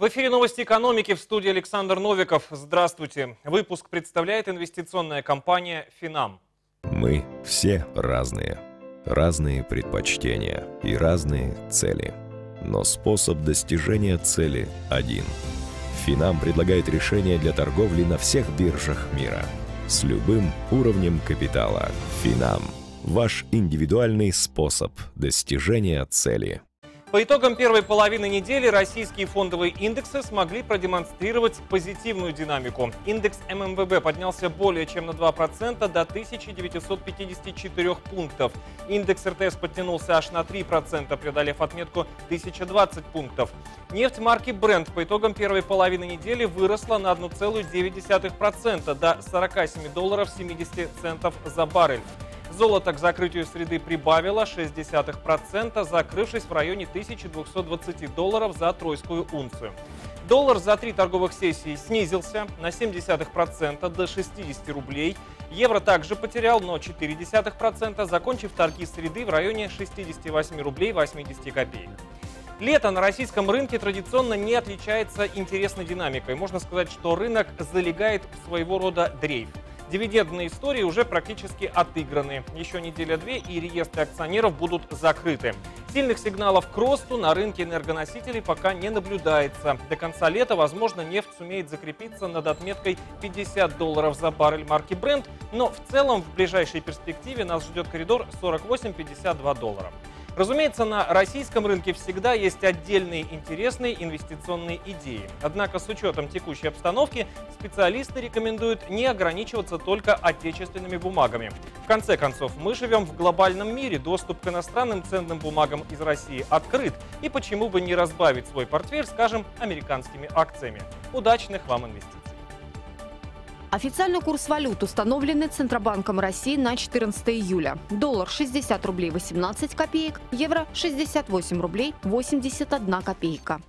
В эфире новости экономики в студии Александр Новиков. Здравствуйте. Выпуск представляет инвестиционная компания «Финам». Мы все разные. Разные предпочтения и разные цели. Но способ достижения цели один. Финам предлагает решения для торговли на всех биржах мира. С любым уровнем капитала. Финам. Ваш индивидуальный способ достижения цели. По итогам первой половины недели российские фондовые индексы смогли продемонстрировать позитивную динамику. Индекс ММВБ поднялся более чем на 2% до 1954 пунктов. Индекс РТС подтянулся аж на 3%, преодолев отметку 1020 пунктов. Нефть марки Brent по итогам первой половины недели выросла на 1,9% до 47 долларов 70 центов за баррель. Золото к закрытию среды прибавило 0,6%, закрывшись в районе 1220 долларов за тройскую унцию. Доллар за три торговых сессии снизился на 0,7% до 60 рублей. Евро также потерял, но 0,4%, закончив торги среды в районе 68 рублей 80 копеек. Лето на российском рынке традиционно не отличается интересной динамикой. Можно сказать, что рынок залегает в своего рода дрейф. Дивидендные истории уже практически отыграны. Еще неделя-две и реестры акционеров будут закрыты. Сильных сигналов к росту на рынке энергоносителей пока не наблюдается. До конца лета, возможно, нефть сумеет закрепиться над отметкой 50 долларов за баррель марки Brent, но в целом в ближайшей перспективе нас ждет коридор 48-52 доллара. Разумеется, на российском рынке всегда есть отдельные интересные инвестиционные идеи. Однако с учетом текущей обстановки специалисты рекомендуют не ограничиваться только отечественными бумагами. В конце концов, мы живем в глобальном мире, доступ к иностранным ценным бумагам из России открыт. И почему бы не разбавить свой портфель, скажем, американскими акциями. Удачных вам инвестиций! Официальный курс валют, установленный Центробанком России на 14 июля. Доллар 60 рублей 18 копеек, евро 68 рублей 81 копейка.